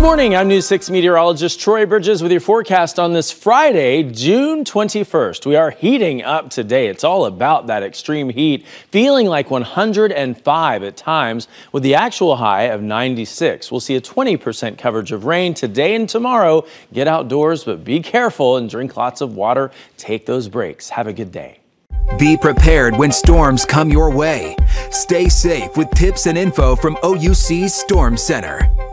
Good morning. I'm News 6 meteorologist Troy Bridges with your forecast on this Friday, June 21st. We are heating up today. It's all about that extreme heat, feeling like 105 at times with the actual high of 96. We'll see a 20% coverage of rain today and tomorrow. Get outdoors, but be careful and drink lots of water. Take those breaks. Have a good day. Be prepared when storms come your way. Stay safe with tips and info from OUC's Storm Center.